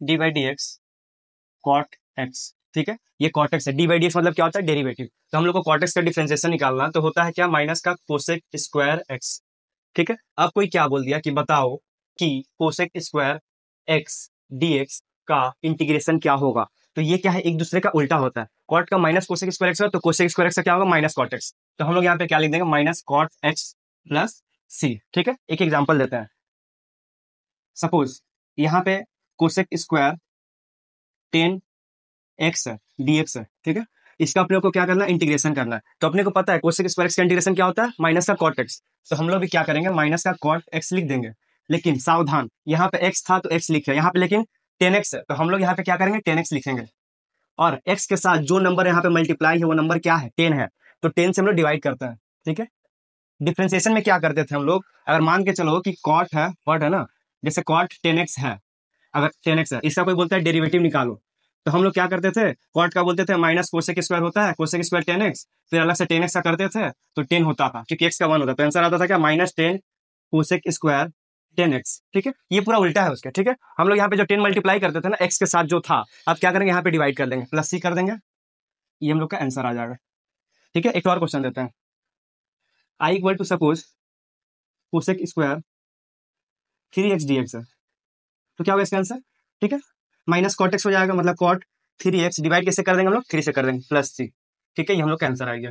D by D X cot X, ठीक है? ये कॉटेक्स है। डी बाई डी मतलब क्या होता है? डेरिवेटिव। तो हम लोग को कॉट एक्स का डिफ्रेंसिएशन निकालना तो होता है क्या? माइनस का कोसेक स्क्वायर एक्स ठीक है? अब कोई क्या बोल दिया कि बताओ कि cosec square X D X का इंटीग्रेशन क्या होगा? तो ये क्या है? एक दूसरे का उल्टा होता है। कॉट का माइनस कोसेक स्क्वायर एक्स तो कोसेक स्क्वायर एक्स का क्या होगा? माइनस कॉट एक्स तो हम लोग यहाँ पे क्या लिख देंगे? Minus cot X plus C ठीक है? एक एग्ज़ाम्पल देते हैं। सपोज़ यहाँ पे कोसेक स्क्वायर टेन एक्स है डी एक्स है, ठीक है? इसका अपने को क्या करना है? इंटीग्रेशन करना है। तो अपने को पता है कोसेक स्क्वायर एक्स का इंटीग्रेशन क्या होता है? माइनस का कॉट एक्स तो हम लोग भी क्या करेंगे? माइनस का कॉट एक्स लिख देंगे। लेकिन सावधान, यहाँ पे एक्स था तो एक्स लिखे यहाँ पे लेकिन टेन एक्स है। तो हम लोग यहाँ पे क्या करेंगे? टेन एक्स लिखेंगे। और एक्स के साथ जो नंबर यहाँ पे मल्टीप्लाई है, वो नंबर क्या है? टेन है। तो टेन से हम लोग डिवाइड करते हैं, ठीक है? डिफ्रेंसिएशन में क्या करते थे हम लोग? अगर मान के चलो कि कॉट है वट है ना? जैसे कॉट टेन एक्स है। अगर टेन एक्स है, इसका कोई बोलता है डेरिवेटिव निकालो। तो हम लोग क्या करते थे? कॉट का बोलते थे माइनस कोसेक स्क्वायर होता है कोसेक स्क्वायर टेन एक्स फिर अलग से टेन एक्स का करते थे तो टेन होता था, क्योंकि एक्स का वन होता तो आंसर आता था क्या? Minus ten cosec square ten X ठीक है? ये पूरा उल्टा है उसका, ठीक है? हम लोग यहाँ पे जो टेन मल्टीप्लाई करते थे ना एक्स के साथ जो था, अब क्या करेंगे? यहाँ पे डिवाइड कर देंगे प्लस सी कर देंगे। ये हम लोग का आंसर आ जाएगा, ठीक है? एक और क्वेश्चन देते हैं। I equal to suppose cosec square three X D X है। तो क्या होगा इसका आंसर ठीक है? माइनस कॉट एक्स हो जाएगा मतलब कॉट थ्री एक्स डिवाइड कैसे कर देंगे हम लोग? थ्री से कर देंगे प्लस थ्री ठीक है? ये हम लोग का आंसर आ गया।